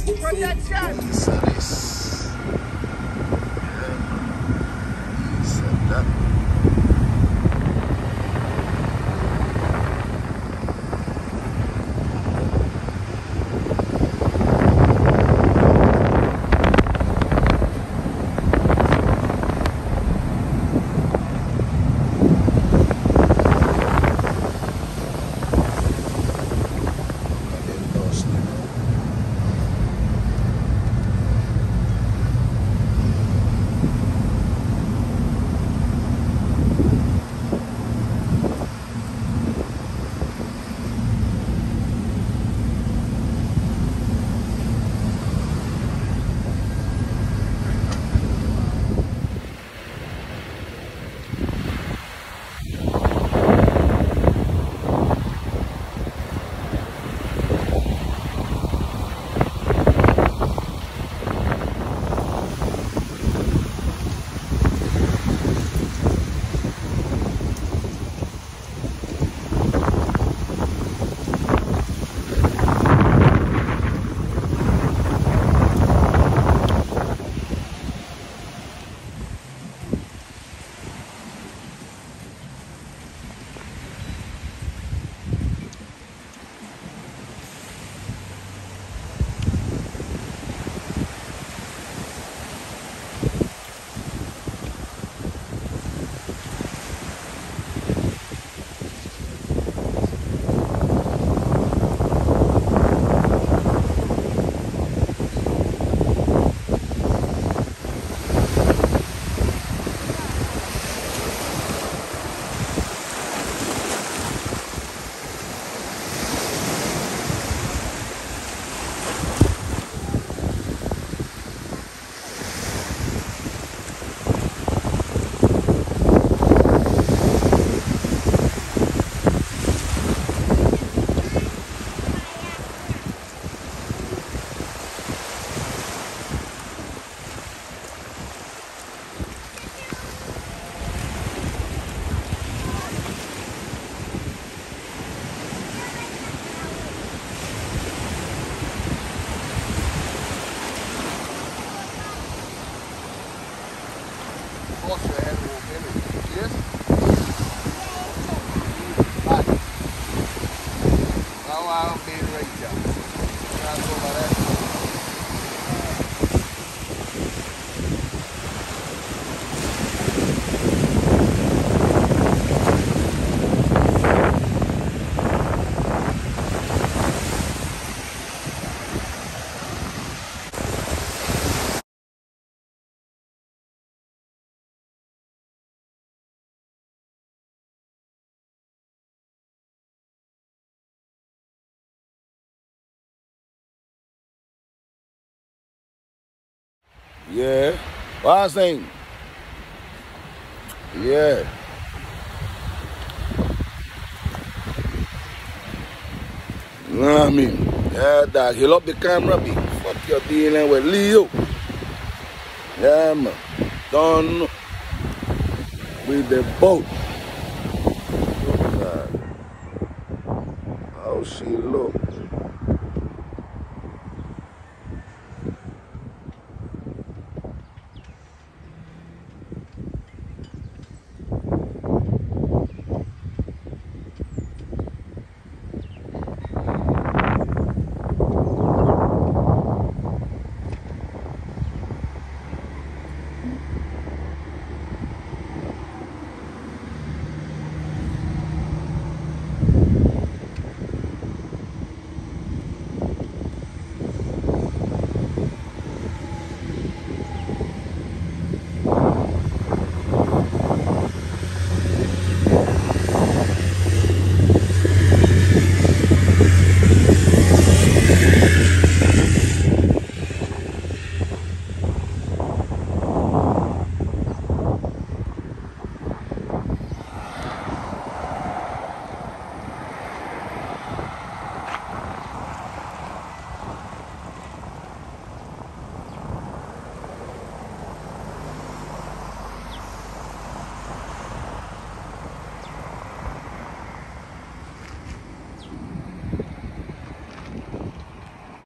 Protection. Service. Yeah. what I saying, yeah. You know what I mean? Yeah, dog. He'll up the camera, be fuck you're dealing with Leo. Yeah, man. Done with the boat. Oh, she look.